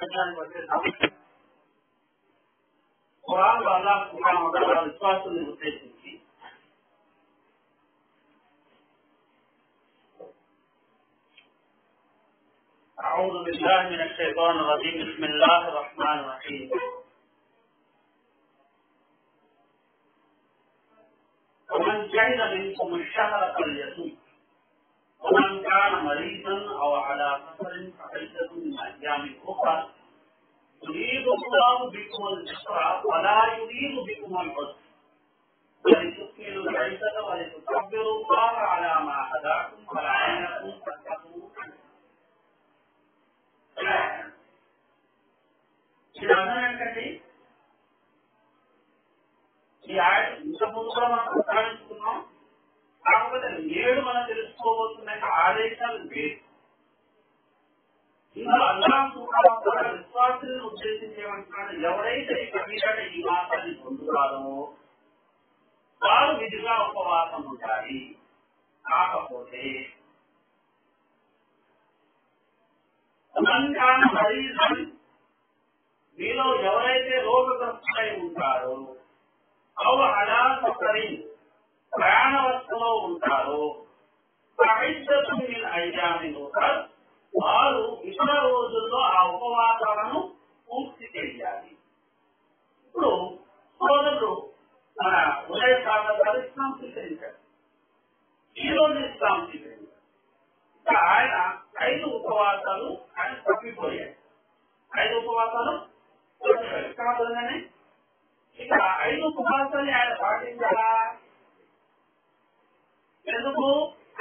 سبحانه وتعالى أعوذ بالله من الشيطان الرجيم. بسم الله الرحمن الرحيم. ومن جعل منكم الشهرة فليصوم. ومن كان مريضا او على سفر فعدة من ايام اخرى يريد الله بكم اليسر ولا يريد بكم العسر ولتكملوا العزة ولتكبروا الله على ما هداكم ولعلكم تتقون ఇది అర్థం ఏంటండి ఈ ఆయ ఇంత ముందు కూడా మనం ప్రస్తావించుకున్నాం కాకపోతే నేడు మనం తెలుసుకోబోతున్న ఆదేశాలు వేరు. ఇందులో అల్లాహ్ కూడా విశ్వాసులను ఉద్దేశించేమంటున్నాడు ఎవరైతే కవిగడ ఈ మాసాన్ని పొందుతారో వారు విధిగా ఉపవాసం ఉండాలి కాకపోతే తెలంగాణ మరీజం మీలో ఎవరైతే రోగగ్రస్తులై ఉంటారో అవు అనాథపడి ప్రాణవస్థలో ఉంటారో. వారు ఇతర రోజుల్లో ఆ ఉపవాసాలను పూర్తి చేయాలి. ఇప్పుడు సోదరుడు మన ఉదయ సాగర్ ఇస్లాం స్వీకరించారు ఈ రోజు ఇస్లాం స్వీకరించారు ఆయన ఐదు ఉపవాసాలు ఆయన తప్పిపోయాయి ఐదు ఉపవాసాలు కాదు ఇక ఐదు ఉపవాసాలు ఆయన పాటించాలా ఎందుకు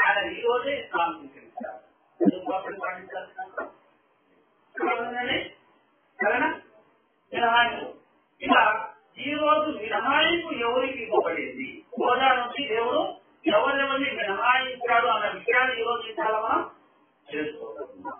ఆయన ఈ రోజే ఇస్లాం స్వీకరించారు ఐదు ఉపవాసాలు పాటించాల్సిన సరేనా మినహాయింపు ఇలా ఈ రోజు మినహాయింపు ఎవరికి ఇవ్వబడింది? హోదా నుంచి దేవుడు ఎవరెవరిని మినహాయించాడు అన్న విషయాన్ని ఈ రోజు చాలా మనం తెలుసుకోగలుగుతున్నాం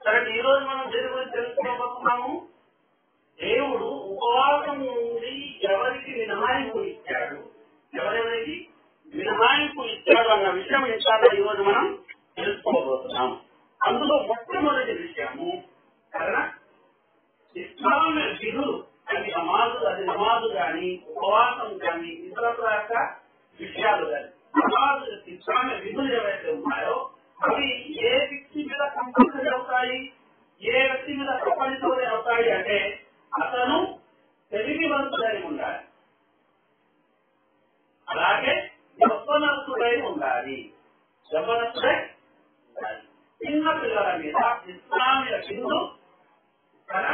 సరే ఈ రోజు మనం దేని గురించి దేవుడు ఉపవాసం నుండి ఎవరికి మినహాయింపు ఇచ్చాడు ఎవరెవరికి మినహాయింపు ఇచ్చాడు అన్న విషయం ఇచ్చాడో ఈరోజు మనం తెలుసుకోబోతున్నాం. అందులో మొట్టమొదటి విషయము సరేనా ఇస్లాం విధులు అది నమాజు అది నమాజు కానీ ఉపవాసం కానీ ఇతర యొక్క విషయాలు కానీ నమాజు ఇస్లామిక విధులు ఏవైతే ఉన్నాయో అవి ఏ వ్యక్తి మీద కంపల్సరీ అవుతాయి ఏ వ్యక్తి మీద తప్పనిసరి అవుతాయి అంటే అతను తెలివివంతుడై ఉండాలి. అలాగే యవ్వనస్తుడై ఉండాలి. యవ్వనస్తుడై ఉండాలి. చిన్న పిల్లల మీద ఇస్లామిక హిందూ తన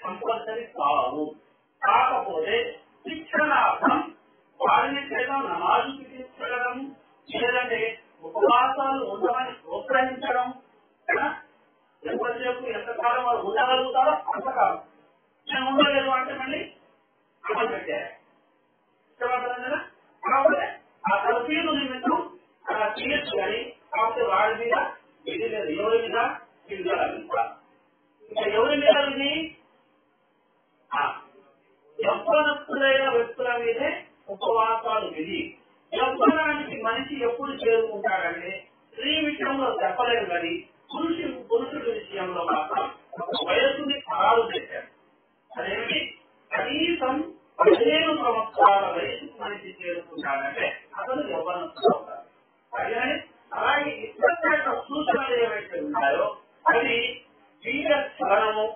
కంపల్సరీ కావు. కాకపోతే శిక్షణార్థం వారిని చేత నమాజు తీసుకెళ్ళడం లేదంటే ఉపవాసాలు ఉండమని ప్రోత్సహించడం ఎంతసేపు ఎంతకాలం వారు ఉండగలుగుతారో అంతకాలం నేను ఉండలేదు అంటే మళ్ళీ అమలు పెట్టారు ఇష్టపడతాను ఆ తరఫీలు నిమిత్తం అలా చేయొచ్చు కానీ కాకపోతే వాడి మీద ఇది లేదు ఎవరి మీద పిల్లల ఇంకా ఎవరి మీద ఇది యవ్వనస్తులైన వ్యక్తుల మీదే ఉపవాసాలు విధి. యవ్వనానికి మనిషి ఎప్పుడు చేరుకుంటాడంటే శ్రీ విషయంలో చెప్పలేదు కానీ పురుషుడు పురుషుడి విషయంలో మాత్రం ఒక వయస్సుని ఖరారు చేశారు అదేమి కనీసం పదిహేను సంవత్సరాల వయసు మనిషి చేరుకుంటాడంటే అతను యవ్వనస్తుడు అవుతాడు. అలాగే అలాగే ఇతర సూచనలు ఏవైతే ఉన్నాయో అది వీర స్మరణము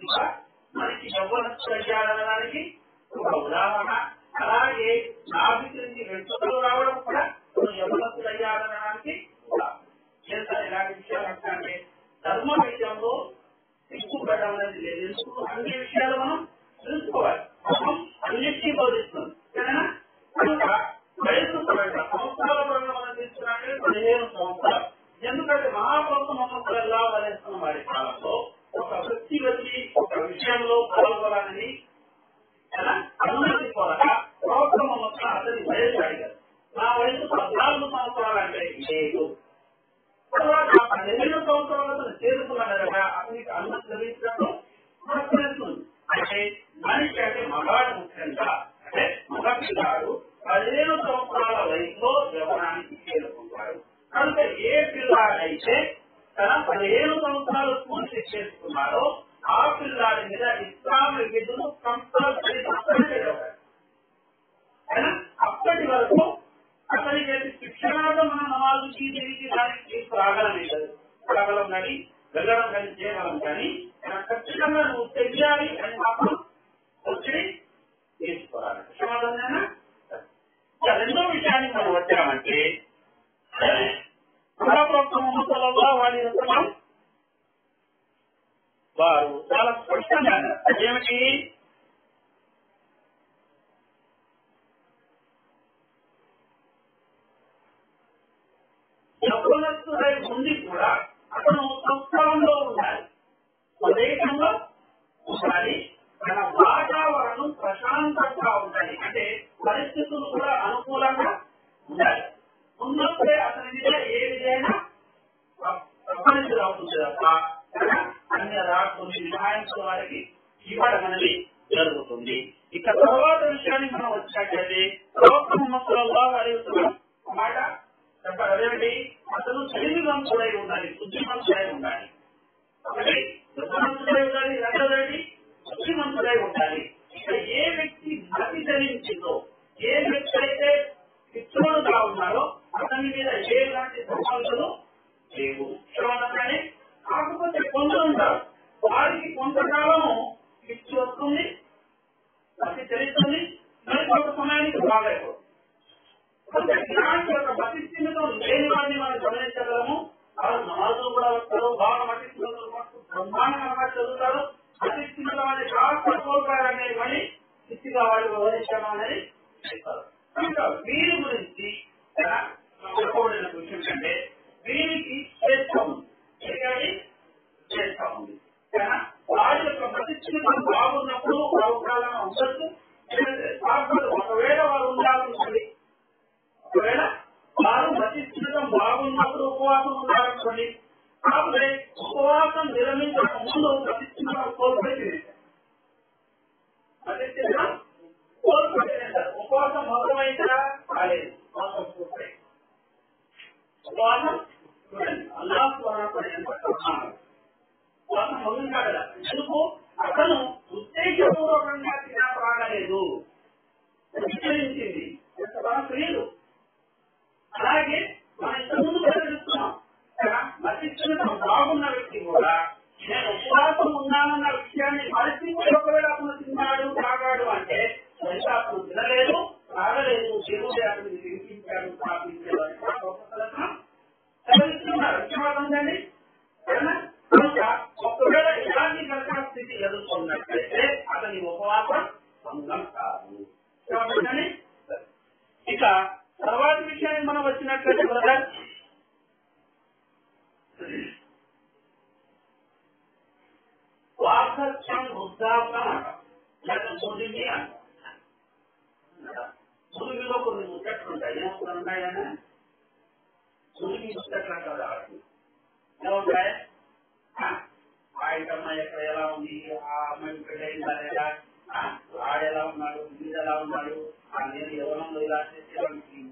ఇంకా మనిషి యవ్వనస్తుడు అయ్యాడనడానికి ఒక ఉదాహరణ. అలాగే నాభికి నుంచి వెంట్రుకలు రావడం కూడా ఒక అయ్యాడనడానికి చేత ఇలాంటి విషయాలు అంటే ధర్మ విషయంలో సిగ్గుపడడం అనేది లేదు. ఎందుకు? అన్ని విషయాలు మనం తెలుసుకోవాలి. మనం అన్నిటినీ బోధిస్తుంది సరేనా కనుక వయసు పరంగా సంవత్సరాల పరంగా మనం తీసుకున్నట్టే పదిహేను సంవత్సరాలు. ఎందుకంటే మహాప్రభు మమ్మల్ని ఎలా వదిలేస్తున్న వారి కాలంలో ఒక వ్యక్తి వచ్చి ఒక విషయంలో పాల్గొనాలని అనుమతి కొరక ప్రవక్త మొత్తం అతని వయసు అడిగారు నా వయసు పద్నాలుగు సంవత్సరాలు అంటే లేదు తర్వాత పదిహేను సంవత్సరాలు చేరుకున్నాడు కదా అతనికి అనుమతి లభించినప్పుడు ప్రశ్నిస్తుంది అంటే మనిషి అంటే మగాడు ముఖ్యంగా. అంటే మగ పిల్లాడు పదిహేను సంవత్సరాల వయసులో యవనానికి చేరుకుంటాడు కనుక ఏ పిల్లాడైతే తన పదిహేను సంవత్సరాలు పూర్తి చేసుకున్నాడో ఆ పిల్లాడి మీద ఇస్లామిక విధులు కంపల్సరీ అప్పటి వరకు అతనికి శిక్షణతో మన నమాజు తిరిగి దానికి తీసుకురాగలం లేదు. రాగలం కానీ వెళ్ళడం కానీ చేయగలం కానీ ఖచ్చితంగా నువ్వు తెలియాలి అని మాత్రం ఒత్తిడి తీసుకోవాలి శిక్షణార్థం రెండో విషయానికి మనం వచ్చామంటే వారు చాలా స్పష్టంగా ఏమిటి? యవ్వనస్తుడై ఉండి కూడా అతను సంస్కారంలో ఉండాలి. స్వదేశంలో ఉండాలి తన వాతావరణం ప్రశాంతంగా ఉండాలి. అంటే పరిస్థితులు కూడా అనుకూలంగా ఉండాలి. ఉన్నప్పుడే అతని మీద ఏ విధంగా తప్పనిసరి అవుతుంది తప్ప అన్ని రాకుండా మినహాయించిన వారికి ఇవ్వడం అనేది జరుగుతుంది. ఇక తర్వాత విషయానికి మనం వచ్చినట్లయితే లోకం ముహమ్మద్లో వారి మాట చెప్పారు అదేమిటి? అతను తెలివివంతుడై ఉండాలి బుద్ధిమంతుడై ఉండాలి. ఒకటి బుద్ధిమంతుడై ఉండాలి రెండోది బుద్ధిమంతుడై ఉండాలి. ఇక్కడ ఏ వ్యక్తి మతి ధరించిందో ఏ వ్యక్తి అయితే పిత్రుడుగా ఉన్నారో అతని మీద ఏలాంటి సమస్యలు లేవు. కానీ కాకపోతే కొందరు ఉంటారు వారికి కొంతకాలము పిచ్చి వస్తుంది మతి తెలుస్తుంది మరి కొంత సమయానికి బాగైపోతుంది ఇలాంటి యొక్క ప్రతిష్ఠితో లేని వాడిని మనం గమనించగలము. వాళ్ళు నమాజులు కూడా వస్తారు బాగా మతిస్థితులు బ్రహ్మాండంగా చదువుతారు. మతిస్థితిలో వాడి కాస్త కోల్పోయారనే పని స్థితిగా వాళ్ళు వివరించడం అనేది చేస్తారు. వీరి గురించి చెప్పబడిన విషయం కంటే వీరికి స్వేచ్ఛ ఉంది. ఏకాడి ఉంది. వారి యొక్క ప్రతిష్ఠితం బాగున్నప్పుడు అవకాశం ఉండొచ్చు ఒకవేళ వారు ఉండాలనుకోండి ఒకవేళ వారు ప్రతిష్ఠితం బాగున్నప్పుడు ఉపవాసం ఉండాలనుకోండి కాకపోతే ఉపవాసం విరమించక ముందు ప్రతిష్ఠితం కోల్పోయింది. ఉపవాసం మొదలైందా కాలేదు. ఉపవాసం పూర్తయింది. ఉపవాసం చూడండి అల్లా ఉపవాసం మొదలుగా కదా. ఎందుకు? అతను ఉద్దేశపూర్వకంగా ఎంత బాగా క్రియలు. అలాగే మనం ఇంతకుముందు ప్రకటిస్తున్నాం మతిస్తున్న బాగున్న వ్యక్తి కూడా నేను ఉపవాసం ఉన్నానన్న విషయాన్ని మరిచి ఒకవేళ అతను తిన్నాడు తాగాడు అంటే సరిగ్గా అతను తినలేదు తాగలేదు దేవుడు అతను వినిపించాడు కనుక ఒకవేళ ఇలాంటి కనుక స్థితి ఎదుర్కొన్నట్లయితే అతని ఉపవాసం భంగం కాదు. ఇక తర్వాత విషయానికి మనం వచ్చినట్లయితే బ్రదర్ వార్ధక్యం వృద్ధాప్యం లేక ముదిమి అంట ముదిమిలో కొన్ని ముచ్చట్లు ఉంటాయి ఏమవుతాయి ఉన్నాయని ముదిమి ముచ్చట్లు అంటారు కాబట్టి ఏముంటాయి ఆ ఇంటమ్మ ఎక్కడ ఎలా ఉంది? ఆ అమ్మాయి పెళ్ళి అయిందా లేదా? వాడు ఎలా ఇలా చేసేవాళ్ళకి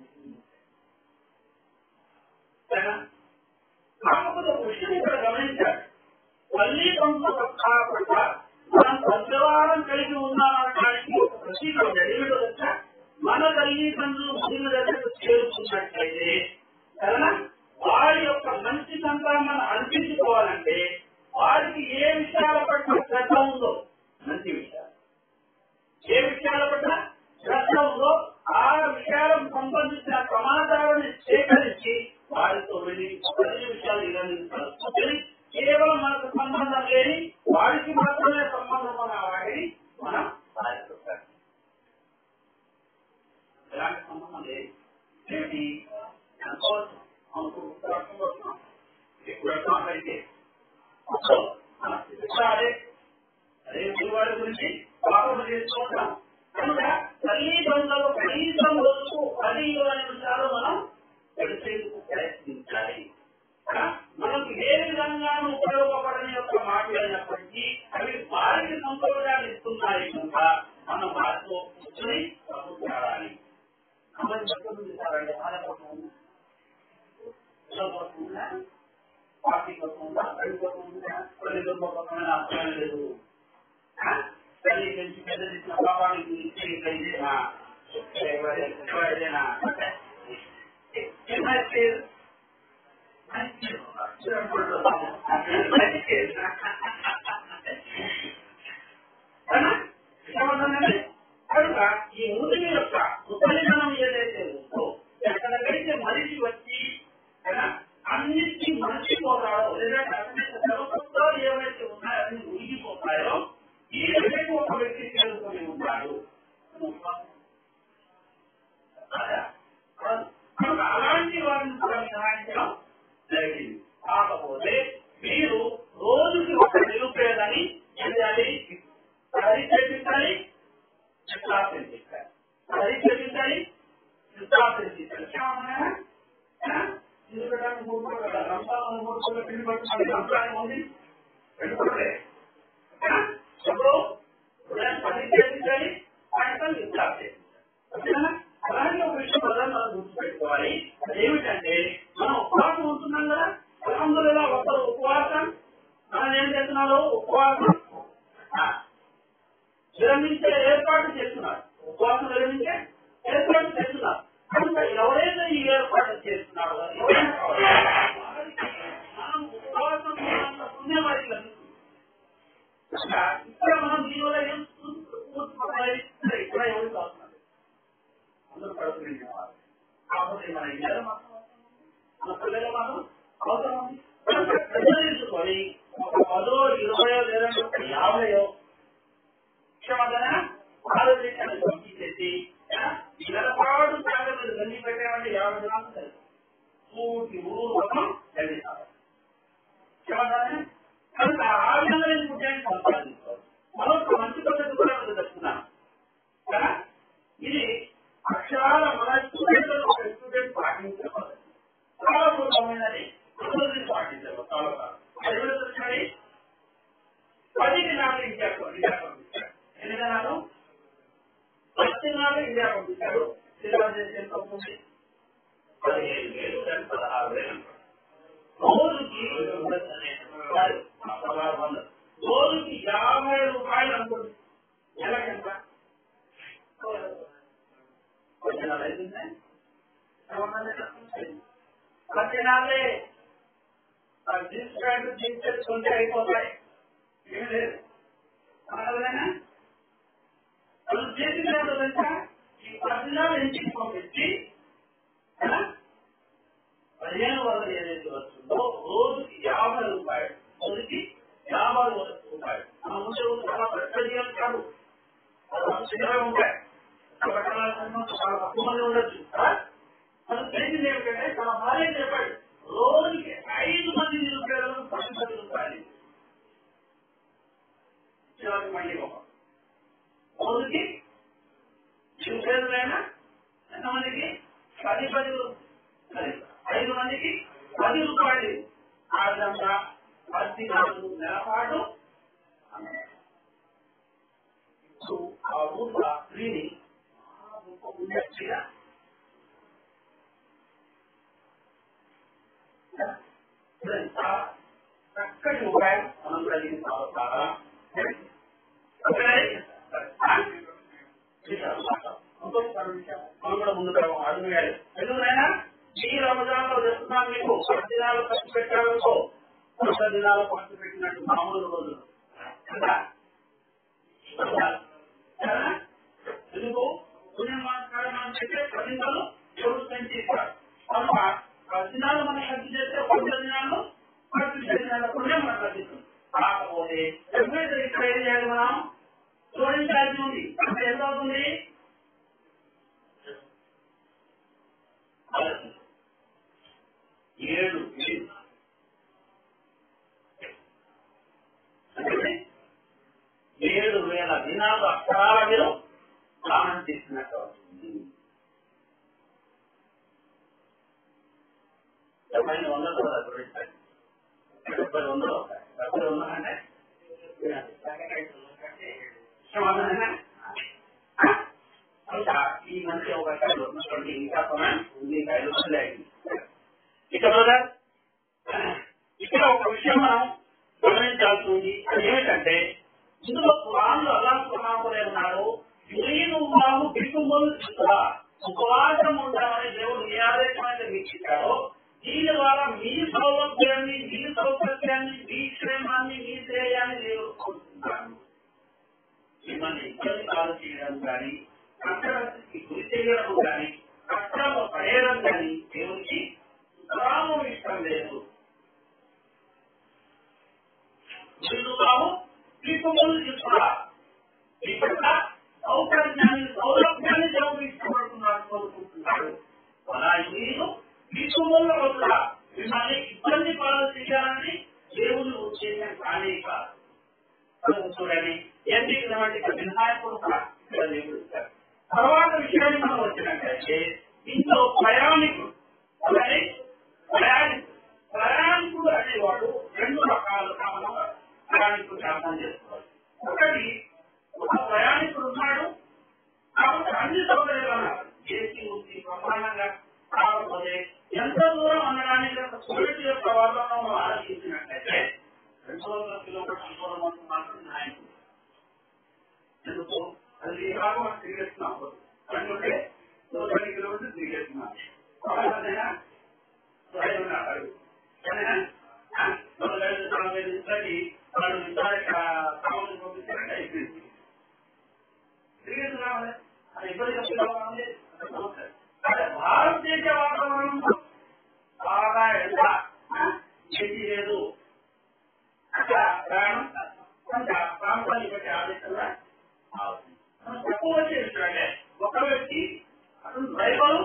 కాకపోతే ఒక ఇక్కడ గమనించాలి తల్లి పంపు మనం కలిగి ఉన్నామనడానికి ఒక ప్రతీక ఏమిటో మన తల్లిదండ్రులు దగ్గరకు చేరుకున్నట్లయితే వారి యొక్క మంచి మనం అనిపించుకోవాలంటే వారికి ఏ విషయాల పట్ల శ్రద్ధ ఉందో మంచి విషయాలు. ఏ విషయాల పట్ల ఎందుకంటే ఉంది? పెట్టుకోలే పని చేయించాలి ఒక విషయం ప్రధాన మనం గుర్తుపెట్టుకోవాలి. అదేమిటంటే మనం ఉపవాసం ఉంటున్నాం కదా అందులో ఒకరు ఉపవాసం? మనం ఏం చేస్తున్నారో ఉపవాసం. విరమించే ఏర్పాటు చేస్తున్నారు. ఉపవాసం విరమించే కనుక ఎవరైతే ఈ ఏర్పాటు చేస్తున్నారో మనం ఉపవాసం పుణ్యం వారికి ఇక్కడ మనం దీనివల్ల ఏం ఇక్కడ ఎవరికి అవసరం అందరూ కడుపులు కాకపోతే మన ఇండియాలో మాత్రం మన పిల్లలు మాత్రం అవసరం తెలుసుకొని ఒక పదో ఇరవయో లేదంటే ఒక యాభయో క్షమతన ఆలోచించాలని పంపించేసి ఈ నెలపాటు గంజి పెట్టామంటే యాభై దినాలు సరే పూర్తి ఊరు మొత్తం చదివిస్తారు కనుక ఆ విధంగా పుట్టాన్ని సంపాదించుకోవాలి. మరొక మంచి పద్ధతి కూడా మీరు చెప్తున్నాను కదా? ఇది అక్షరాల మన స్టూడెంట్ ఒక స్టూడెంట్ పాటించే పద్ధతి చాలా అద్భుతమైనది అందరినీ పాటించారు. చాలా అది వచ్చాయి పది దినాలు ఇండియా ఇండియా పంపించారు ఎందుకన్నాను దినాలు ఇండియా పంపించారు సిలబస్ ఎంత అవుతుంది పదిహేను వేలు పదహారు వేలు రోజుకి రోజుకి యాభై రూపాయలు అనుకోండి. ఎలాగంట? కొంచెం అయిపోయిందా? అయిపోతాయి. ఏం లేదు. అనగలనా వాళ్ళు చేసిన తెలుసా ఈ పట్టణాలు ఇంటికి పంపించి? పదిహేను వందల ఏదైతే వస్తుందో రోజుకి యాభై రూపాయలు రోజుకి యాభై రూపాయలు. మన ముందే చాలా ప్రత్యేకం కాదు. చిన్నగా ఉంటాయి. చాలా తక్కువ మంది ఉండొచ్చు. మనం తెలిసింది ఏమిటంటే తన భార్య చెప్పాడు రోజుకి ఐదు మంది నిరుపేదలకు పది పది రూపాయలు మళ్ళీ ఒక అవుతుంది చూసేదైనా ఎంతమందికి పది పది ఐదు మందికి పది రూపాయలు ఆ విధంగా పది నాలుగు నెలపాటు ఆ ఊర్ల స్త్రీని చక్కటి ఉపాయం మనం కలిగిన తర్వాత మనం కూడా ముందు అడుగు వేయాలి ఎందుకైనా ఈ రంజాన్లో మీకు పది దినాలు ఖర్చు పెట్టాలనుకో దినాలు ఖర్చు పెట్టినట్టు మామూలు రోజులు. ఎందుకు? పుణ్యం మాట్లాడమని పది దినాలు ఎవరు కనుక పది దినాలు మనం ఖర్చు చేస్తే వంద దినాలు ఖర్చు చేసిన పుణ్యం కాకపోతే ఎప్పుడైతే ఇక్కడ ఏం చేయాలి మనం జోడించాల్సి ఉంది అంటే ఎంత అవుతుంది ఏడు ఏడు అంటే ఏడు వేల దినాలు అక్షరాల మీరు దానం చేసినట్టు అవుతుంది డెబ్బై వందలు కూడా గురించాలి డెబ్బై వందలు అవుతాయి. డెబ్బై వందలు అంటే సమాధానమేనా? కనుక ఈ మంచి అవకాశాలు ఉన్నటువంటి ఇంకా సమయం ఉంది ఇంకా ఐదు రోజులే అయింది ఇక బ్రదర్ ఇక్కడ ఒక విషయం మనం గమనించాల్సి ఉంది అది ఏమిటంటే ఇందులో పురాణులు అలా పురాణులే ఉన్నారు యురీను బాబు బిక్కుమలు చూస్తారా ఉపవాసం ఉంటామని దేవుడు ఏ ఆదేశమైతే మీకు ఇచ్చారో దీని ద్వారా మీ సౌలభ్యాన్ని మీ సౌకర్యాన్ని మీ క్షేమాన్ని మీ శ్రేయాన్ని దేవుడు కోరుకుంటాను మిమ్మల్ని ఇబ్బంది కాలు చేయడం కానీ కష్టకి గురి చేయడం కానీ కష్టాలు పడేయడం కానీ దేవునికి రామం ఇష్టం లేదు వీళ్ళు బాబు దీపములు చెప్తున్నా ఈ పట్ల సౌకర్యాన్ని సౌలభ్యాన్ని దేవుడు ఇష్టపడుతున్నారు కోరుకుంటున్నాడు అలా మీరు దీపముల వల్ల మిమ్మల్ని ఇబ్బంది పాలు చేయాలని దేవుని ఉద్దేశం కానీ కాదు మనం చూడండి ఎన్నికటువంటి మినహాయింపులు కూడా ఇక్కడ దేవుడు ఇచ్చారు తర్వాత విషయాన్ని మనం వచ్చినట్లయితే ఇంట్లో ప్రయాణికుడు అలాగే ప్రయాణికుడు ప్రయాణికుడు అనేవాడు రెండు రకాలుగా మనం ప్రయాణికుడు అర్థం చేసుకోవాలి ఒకటి ఒక ప్రయాణికుడు ఉన్నాడు కాబట్టి అన్ని సౌకర్యాలు ఉన్నారు ఏసీ ఉంది ప్రధానంగా కాకపోతే ఎంత దూరం అనడానికి ఒక సురక్ష యొక్క వాతావరణం మనం ఆలోచించినట్లయితే రెండు వందల కిలోమీటర్ల దూరం వరకు మాత్రం నాయకుడు ఎందుకు అది ఏ భాగం మనం తిరిగేస్తున్నాం రెండు ఉంటే నూట రెండు కిలోమీటర్లు తిరిగేస్తున్నాం అదేనా రైలు ఉన్నాడు నూట ఐదు నలభై నిమిషాలకి వాళ్ళు నిమిషాలు సామాన్లు పంపించారంటే అయిపోయింది తిరిగేస్తున్నాం అది ఇబ్బంది కష్టంగా అదే భారతదేశ వాతావరణం బాగా ఎంత? ఏది లేదు. అట్లా కొంత ప్రాంతాన్ని బట్టి ఆదేశంగా చెప్పవచ్చు ఏంటంటే ఒక వ్యక్తి అతను డ్రైవరు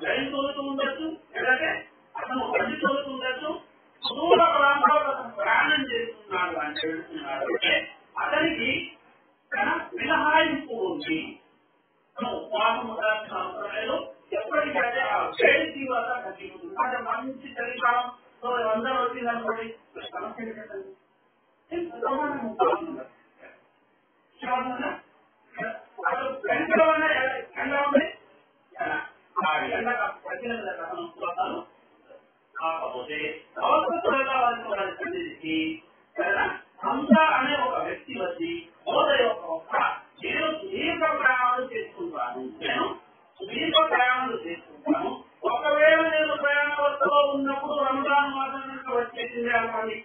ట్రైన్ తోలుతూ ఉండొచ్చు లేదంటే అతను బండి తోలుతూ ఉండొచ్చు. సుదూర ప్రాంతాలకు అతను ప్రయాణం చేస్తున్నాడు అని చెబుతున్నాడు అంటే అతనికి మినహాయింపు ఉంది. ఉపాధి ఉండాల్సిన అవసరం లేదు. ఎప్పటికైతే ఆ వేడి తీవ్రత తగ్గిపోతుంది అంటే మంచి చలికాలం అందరూ వచ్చింది అనుకోండి సమస్య ఏంటంటే వెంటనే ఎండ ఉంది. ఆ ఎండ తగ్గిన కథను కాకపోతే సంబంధించి హంస అనే ఒక వ్యక్తి వచ్చి బోధ యొక్క ఒక్క నేను సుదీర్ఘ ప్రయాణాలు చేసుకుంటాను. నేను సుదీర్ఘ ప్రయాణం చేసుకుంటాను ఒకవేళ నేను ప్రయాణ వస్తులో ఉన్నప్పుడు రంజాన్ మాసం వచ్చేసింది అనుకోండి.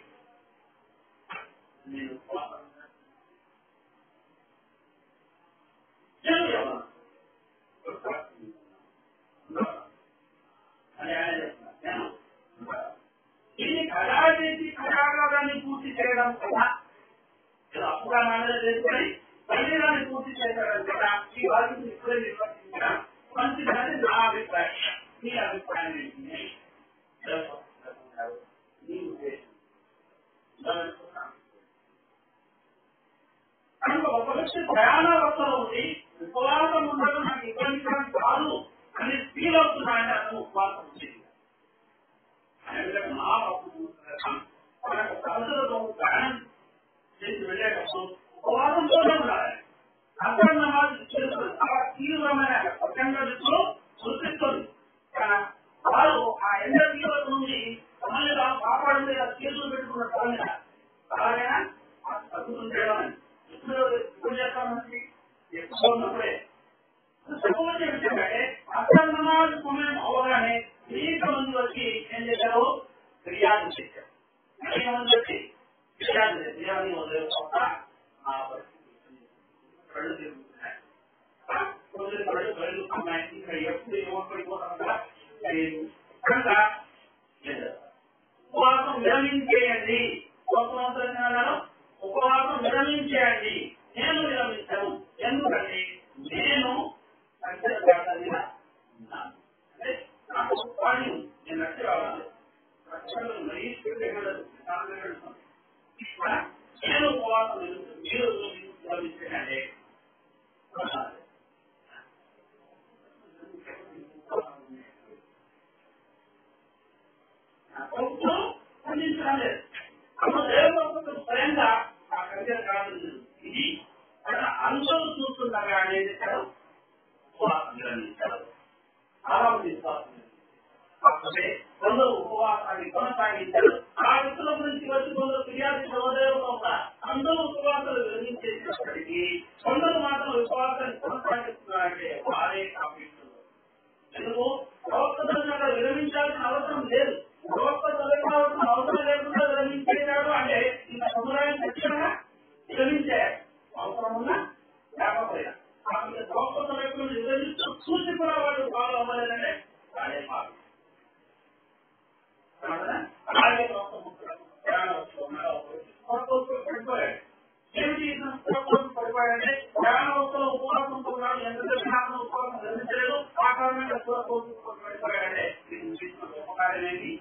నేను దీన్ని కళా చేసి కళాకారాన్ని పూర్తి చేయడం కదా ఇలా అప్పుగా నాన్న చేసుకొని మళ్ళీ దాన్ని పూర్తి చేశారని కదా. ఈ వాటిని ఇప్పుడే నిర్వర్తించడం మంచిదని నా అభిప్రాయం మీ అభిప్రాయం ఏంటి మీ ఉద్దేశం కనుక ఒక వ్యక్తి ప్రయాణ అవసరం ఉంది ఉపవాసం ఉండడం నాకు ఇబ్బందికరం కాదు అని ఫీల్ అవుతున్నాయంటే అతను ఉపవాసం చేయాలి నా మనకు సరస్సులతో ప్రయాణం చేసి వెళ్ళేటప్పుడు ఉపవాసంతోనే ఉండాలి అక్కడ నమాజ్ చేస్తుంది చాలా తీవ్రమైన ప్రచండ సృష్టిస్తుంది వారు ఆ ఎండ నుండి మనల్ని తాము కాపాడు మీద పెట్టుకున్న తల అలాగైనా అద్భుతం ఇప్పుడు చేస్తామండి ఎక్కువ ఉన్నప్పుడే. చెప్పవలసిన విషయం అంటే సమయం అవగానే అనేక మంది వచ్చి ఏం చేశారు? ఫిర్యాదు చేశారు. అనేక మంది వచ్చి ఫిర్యాదు చేశారు ఫిర్యాదు వదిలేకపోత ఆ పరిస్థితి కళ్ళు తిరుగుతున్నాయి రోజులు కళ్ళు ఇంకా ఎప్పుడు ఏమడిపోతారా లేదు కనుక ఉపవాసం విరమించేయండి ఉపవాసం ఉపవాసం విరమించేయండి నేను విరమించాను ఎందుకంటే నేను పంచదార్థంగా నాకు పని నేను నచ్చి రావాలి నేను ఉపవాసం మీరు విరమించండి అందరూ చూస్తుండగా అనేది ఉపవాసం నిర్వహించారు ఆరాధిస్తారు కాకపోతే కొందరు ఉపవాసాన్ని కొనసాగించారు ఆ వ్యక్తుల గురించి వచ్చి కొందరు ఫిర్యాదు సహోదరులు అందరూ ఉపవాసాలు విరమించేసినప్పటికీ కొందరు మాత్రం ఉపవాసాన్ని కొనసాగిస్తున్నారంటే వారే కాపిస్తున్నారు ఎందుకు ప్రవక్త దర్శనంగా విరమించాల్సిన అవసరం లేదు ప్రవక్త చదవాల్సిన అవసరం లేకుండా విరమించేశాడు అంటే ఇంత సముదాయం ఖచ్చితంగా విరమించారు అవసరం ఉన్నా లేకపోయినా కాబట్టి ప్రవక్త చదవకుండా విరమిస్తూ చూసి కూడా వాళ్ళు ఫాలో అవ్వలేదంటే వాడే మాకు అలాగే ఏమిటి పడిపోయాడంటే ప్రయాణవస్థలో ఉపవాసంతో ఉన్నాడు ఎంత దక్షిణాత్మ ఉపవాసం ధరించలేదు ఆ కారణంగా పడిపోయాడంటే ఉపకారమేమి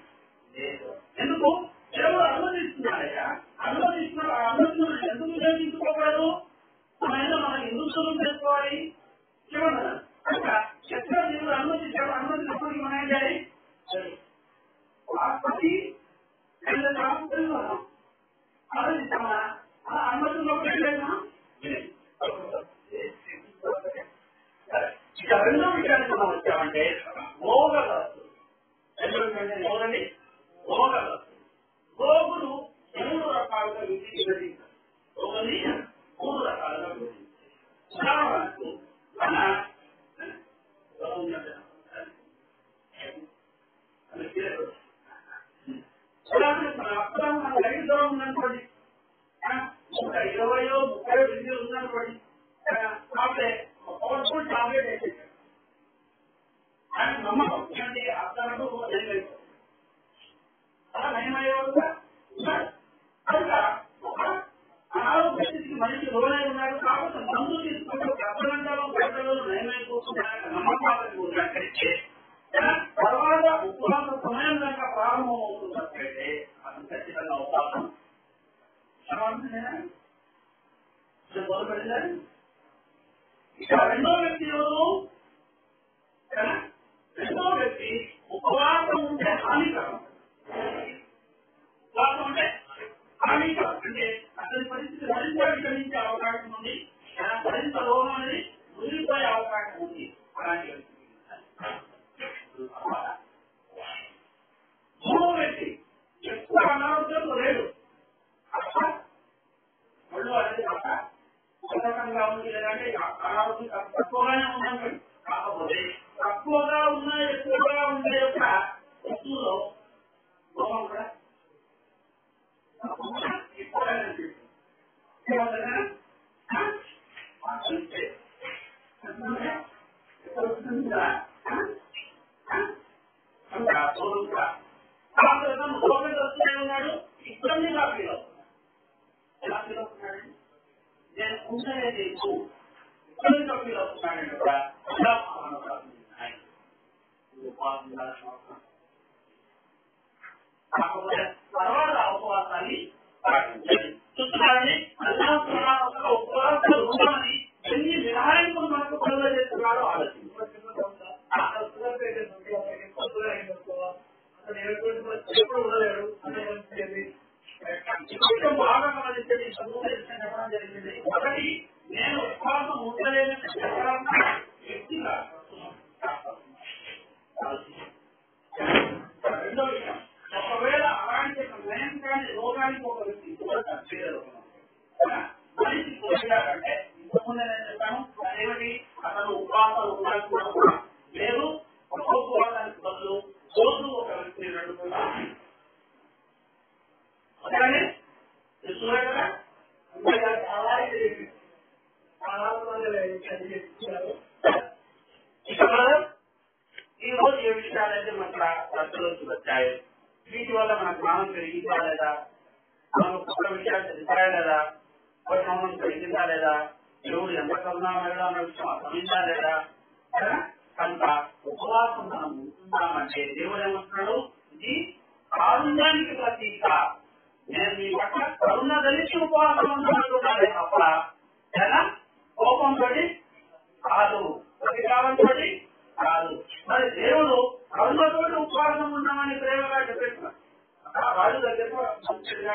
లేదు ఎందుకు దేవుడు అనుమతిస్తున్నాడయ్యా అనుమతిస్తున్నారు ఆ అనుమతిని ఎందుకు ఉపయోగించుకోకూడదు ఆయన మన ఎందుకు సులువు చేసుకోవాలి చూడండి ఎక్కడ దేవుడు అనుమతించాడు అనుమతించినప్పటికీ మనం ఏం చేయాలి ఆస్పత్రి ఆలోచిస్తామా ఆ అనుమతిలో పెట్టలేమా ఇక రెండో విషయానికి మనం వచ్చామంటే మోగలసు ఎవరండి మోగలసు రోగులు మూడు రకాలుగా విభజించారు రోగుని మూడు రకాలుగా విభజించారు ఉదాహరణకు మన ఐదు ఉందనుకోండి. ఒక ఇరవయో ముప్పై రెండు ఉందనుకోండి. కాకపోతే పవర్ఫుల్ టాబ్లెట్ వేసేసాడు ఆయన నమ్మకం ఏంటి అతను నయమైపోతుంది అలా నయమయ్యేవాడుగా ఉన్నాడు కనుక ఒక అనారోగ్య స్థితికి మనిషి లోనే ఉన్నారు కాబట్టి మందు తీసుకుంటే ఒక అర్ధగంటలో గంటలో నయమైపోతున్నాయని నమ్మకాలకు ఉన్నట్లయితే తర్వాత ఉపవాస సమయం దాకా ప్రారంభం అవుతున్నట్లయితే అది ఖచ్చితంగా ఉపవాసం మొదలుపెట్టిందా ఇక రెండో వ్యక్తి ఎవరు? రెండో వ్యక్తి ఉపవాసం ఉంటే హానికరం. ఉపవాసం అంటే హానికరం. అంటే అతని పరిస్థితి మరింత విషమించే అవకాశం ఉంది. మరింత రోగం అనేది మునిగిపోయే అవకాశం ఉంది. అలాంటి వ్యక్తి మూడో వ్యక్తి ఎక్కువ అనారోగ్యం లేదు ఒళ్ళు అనేది కాక ఉన్నతంగా ఉంది లేదంటే అనారోగ్యం తక్కువగానే ఉందండి. కాకపోతే తక్కువగా ఉన్న ఎక్కువగా ఉండే యొక్క వస్తువులో లోపం కూడా ఎక్కువగా ఉన్నాడు ఇబ్బందిగా ఫీల్ అవుతున్నాడు ఎలా ఫీల్ అవుతున్నాడు నేను ఉండేది ఇబ్బందిగా ఫీల్ కూడా ఎలా కాకపోతే తర్వాత ఉపవాసాన్ని ఉపవాసాలు ఉండాలని ఎన్ని మినహాయింపులు మనకు అక్కడ షుగర్ పేషెంట్ ఉంది అతనికి ఎక్కువ షుగర్ అయింది అతను ఎటువంటి ఎప్పుడు ఉండలేడు అనేది కొంచెం బాగా గమనించండి చెప్పడం జరిగింది ఒకటి నేను ఉపవాసం ఉండలేని వ్యక్తిగా రెండో విషయం ఒకవేళ అలాంటి నయం కాని రోగానికి ఒక మనిషి అంటే ఇంతకుముందు నేను చెప్పాను అదేమిటి అతను ఉపవాసాలు ఉండాలి కూడా నేను రోజు వాడడానికి బదులు రోజు ఒక వ్యక్తిని నడుపుతున్నాను పూటలు అదేనండి తెలుసుకున్నారు కదా? అలాగే ఇక మనం ఈ రోజు ఏ విషయాలైతే మన చర్చలోకి వచ్చాయి వీటి వల్ల మన జ్ఞానం పెరిగిందా లేదా? మనం కొత్త విషయాలు తెలిసాయా లేదా? పరిణామం పెరిగిందా లేదా? దేవుడు ఎంత కరుణామయుడు అన్న విషయం అర్థమైందా లేదా? కనుక ఉపవాసం మనం ఉంటున్నామంటే దేవుడు ఏమంటున్నాడు ఇది కారుణ్యానికి ప్రతీక. నేను మీ పట్ల కరుణ తెలిసి ఉపవాసం ఉంటున్నాడే తప్ప ఎలా కోపంతో కాదు ప్రతికారంతో కాదు. మరి దేవుడు కరుణతో ఉపవాసం ఉన్నామని ప్రేమగా చెప్పేస్తున్నారు అక్కడ వాళ్ళు దగ్గర మంచిగా